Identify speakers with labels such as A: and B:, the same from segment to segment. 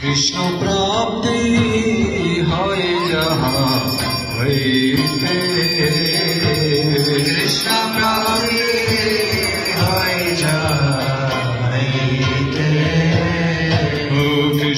A: কৃষ্ণ প্রাপ্তি হয় যাহা হইতে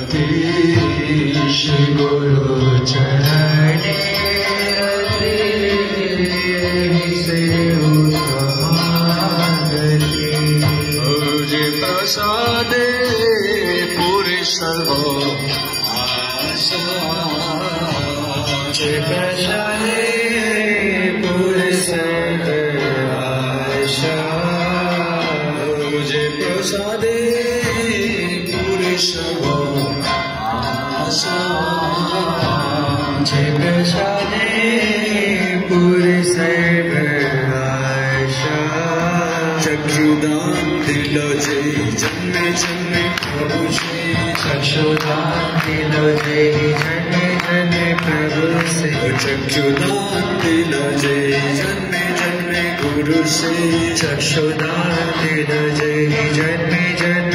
A: গতি श्री
B: गुरु चरणे
A: राधे पूरी सर्वो आशा।
B: पूरे सर्व
A: प्रसादे
B: प्रसाद
A: चक्षु दानय जने जन्मे प्रभुषे
B: चक्षा दिन जय जन जने प्रभुषे
A: चक्षु दान जय जने जन्मे गुरुषे
B: चक्षा दय जने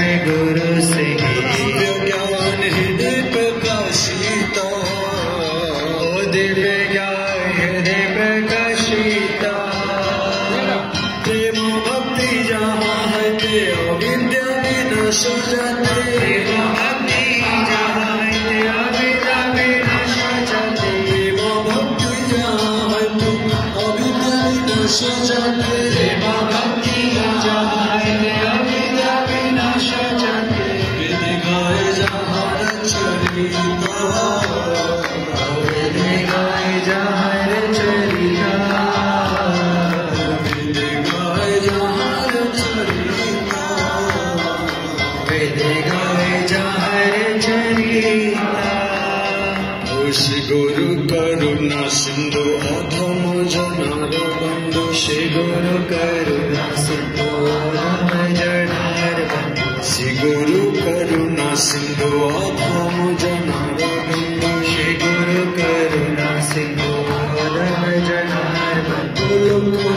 B: বেদে গায়ে যাহার চরিতা
A: ঘোষ গুরু করুণা সিন্ধু অধম জনার বন্ধু
B: সে গুরু করুণা সিন্ধু অধম জনার বন্ধু
A: সে গুরু করুণা সিন্ধু অধম জনার বন্ধু
B: সে গুরু করুণা সিন্ধু অধম জনার
A: বন্ধু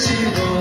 A: te.